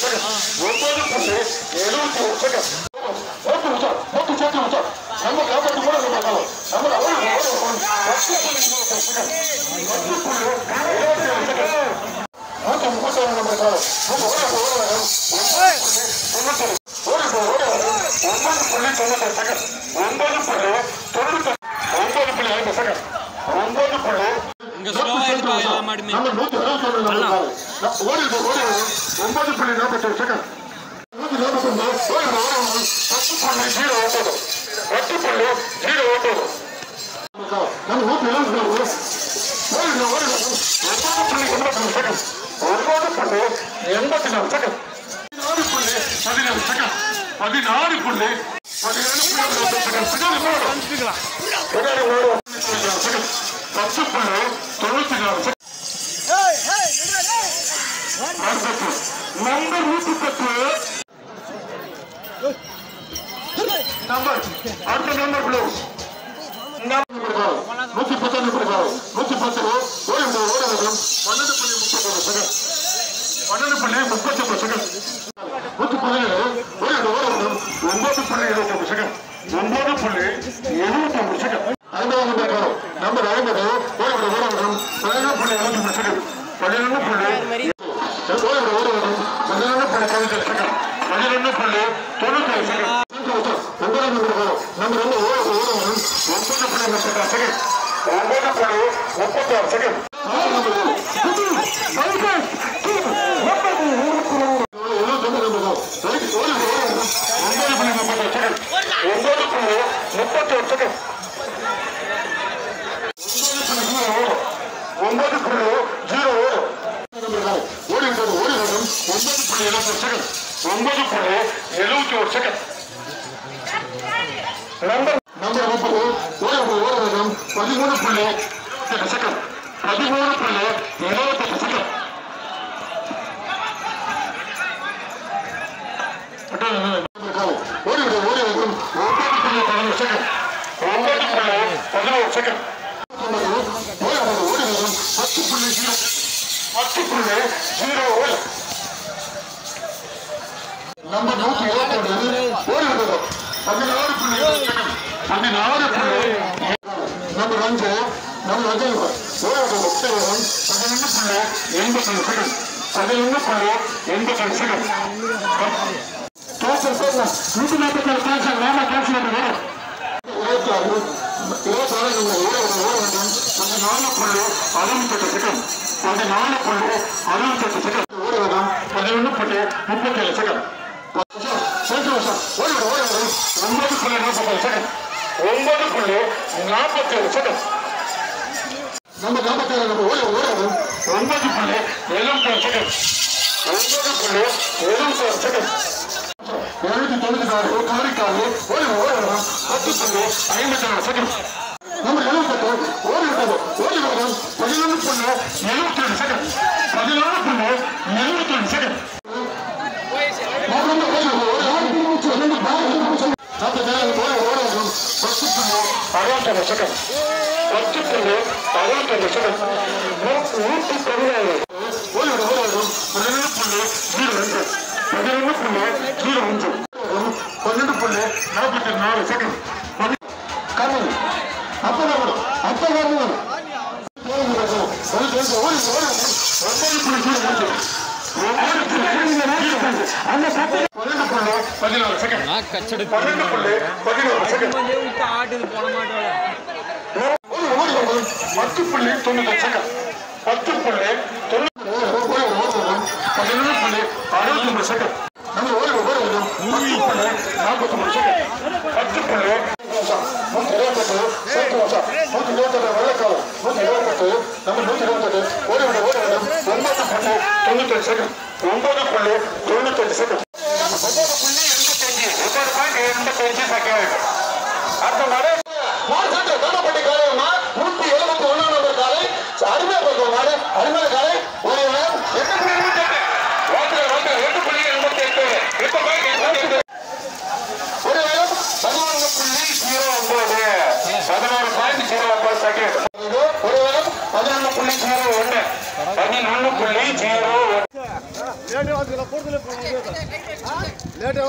ஒன்பது புள்ளி எழுபத்தி ஒரு செகண்ட். ஓட்டு விட்டா ஓட்டு சேர்த்து விட்டா நம்ம காப்பாற்றி கூட நம்ம நம்ம பத்து புள்ளி இருபத்தி செகண்ட் பத்து புள்ளி செகண்ட் முப்பத்தி நம்ம காலம் நம்ம ஓட ஓட ஓடி ஓட ஒன்பது புள்ளி செகண்ட் ஒன்பது புள்ளி தொண்ணூத்தி ஒன்பது புள்ளி ஐந்து செகண்ட். ஒன்பது புள்ளி இருப்பா எல்லா மாடுமே ஒன்பது புள்ளி நாற்பத்தி செகண்ட் எண்பத்தி நாலு செகண்ட் பதினேழு செகண்ட் பதினாறு புள்ளி பதினேழு செகண்ட் பின்னாடி போடும் பின்னாடி போடும் நம்பர் நூத்தி பத்து நம்பர் அடுத்த நம்பர் ப்ளூஸ் நூத்தி நூத்தி பத்து ஓடி ஓடி வரும் பன்னெண்டு புள்ளி முப்பத்தொரு செகண்ட் பன்னெண்டு புள்ளி முப்பத்தொன்பது செகண்ட் நூத்தி பதினேழு ஓடி ஓடி வரும் ஒன்பது புள்ளி எழுபத்தொன்று செகண்ட் ஒன்பது புள்ளி எழுபத்தொன்று செகண்ட் ஐந்தாவது நம்பர் ஐம்பது ஓடி ஓடி வரும் பதினொன்று புள்ளி எழுபத்தொன்று செகண்ட் பதினொன்று புள்ளி பதினொன்று புள்ளி தொண்ணூத்தி செகண்ட் ஒன்பதாம் பிரகாரம் நம்பர் வந்து ஓடி ஓடி வரும் ஒன்பது புள்ளி முப்பத்தாறு செகண்ட் ஒன்பது புள்ளி முப்பத்தாறு செகண்ட் ஒன்பது புள்ளி முப்பத்தொரு செகண்ட் ஒன்பது புள்ளி ஜீரோ ஓடி விட்டது ஓடி வரும் ஒன்பது புள்ளி எழுபத்தி செகண்ட் ஒன்பது புள்ளி எழுபத்தி ஒரு செகண்ட் நம்பர் நம்பர் முப்பது ஓடி ஓடி வரும் பதிமூணு புள்ளி எட்டு செகண்ட் பதிமூணு புள்ளி எழுபத்தெட்டு செகண்ட் ஓடி விடு ஓடி வரும் ஒன்பது புள்ளி பதினொன்று செகண்ட் ஒன்பது புள்ளி பதினோரு செகண்ட் ஓடி வரும் ஓடி வரும் பத்து புள்ளி ஜீரோ பத்து புள்ளி ஜீரோ ஓடி நம்ம நூத்தி இருபத்தி ஒன்று ஓடி வந்தது பதினாறு புள்ளி செகண்ட். பதினாறு புள்ளி நம்ம அஞ்சு நம்ம அஞ்சு ஓடி வந்தது பதினொன்று புள்ளி எண்பத்தொன்று செகண்ட். பதினொன்று புள்ளி எண்பத்தொன்று செகண்ட். கேன்சல் பண்ண நூத்தி நாற்பத்தி ஏழு கேன்சல் நாம கேன்சல் பண்ணுவோம் இருபத்தி ஆறு இருபத்தி ஆறு நீங்கள் ஓட வேண்டும் பதினாலு புள்ளி அறுபத்தெட்டு செகண்ட். பதினாலு புள்ளி அறுபத்தெட்டு செகண்ட். பதினொன்று புள்ளி செகண்ட். சேர்த்து வருஷம் ஓடி விட ஓடி வரும் ஒன்பது புள்ளி நாற்பத்தேழு செகண்ட் ஒன்பது புள்ளி நாற்பத்தேழு செகண்ட் நம்ம நாற்பத்தேழு நம்ம ஓடி ஓட வரும் ஒன்பது புள்ளி ஒரு செகண்ட் ஒன்பது புள்ளி ஒரு செகண்ட் எழுநூத்தி தொண்ணூத்தி நாலு காரிக்காவு ஓடி ஓடி பத்து புள்ளி ஐம்பத்தி நாலு செகண்ட் நம்ம எழுபத்தெட்டு ஓடி விட்டது ஓடி வரும் பதினொன்று புள்ளி எழுபத்தி ஏழு செகண்ட் பதினொன்று புள்ளி எழுபத்தி ஏழு செகண்ட் அறுபத்தொன்று செகண்ட் பத்து புள்ளி அறுபத்தொன்று செகண்ட் நூற்றி பதினேழு ஓடி ஓடி வரும் பதினொன்று புள்ளி ஜீரோ ரெண்டு பதினொன்று புள்ளி ஜீரோ அஞ்சு பன்னெண்டு புள்ளி நாற்பத்தி நாலு செகண்ட் கம்மி அப்பதான் வரும் அப்பதான் வரும் ஒன்பது புள்ளி ஜீரோ அஞ்சு அந்த பத்து புள்ளி பதினாலு செகண்ட் பத்து புள்ளி தொண்ணூத்தி பதினொன்று புள்ளி அறுபத்தி ஒன்பது செகண்ட் நம்ம ஓடி ஓடி வரும் புள்ளி நாற்பத்தி மூணு செகண்ட் பத்து புள்ளி நூத்தி இருபத்தெட்டு சேர்த்து வருஷம் நூத்தி இருபத்தெட்டு வெள்ளக்காலம் இருபத்தெட்டு நம்ம இருபத்தெட்டு தொண்ணூத்தஞ்சு செகண்ட் ஒன்பது புள்ளி தொண்ணூத்தஞ்சு செகண்ட் ஒன்பது புள்ளி எண்பத்தஞ்சு ஒன்பது பாயிண்ட் எண்பத்தஞ்சு செகண்ட் அடுத்த மாடு மாடு தண்டப்பட்டி காலையம்மா நூத்தி எழுபத்தி ஒன்னாம் நம்பர் காலை அருமையா பார்க்கணும் மாடு அருமையான காலை ஒரு எட்டு புள்ளி எண்பத்தி எட்டு ஓகே ஓகே எட்டு புள்ளி எண்பத்தி எட்டு எட்டு பாயிண்ட் எண்பத்தி எட்டு ஒரு பதினொன்று புள்ளி ஜீரோ ஒன்பது பதினோரு பாயிண்ட் ஜீரோ ஒன்பது செகண்ட் ஒரு பதினொன்று புள்ளி ஜீரோ ஒன்று பதினொன்று புள்ளி ஜீரோ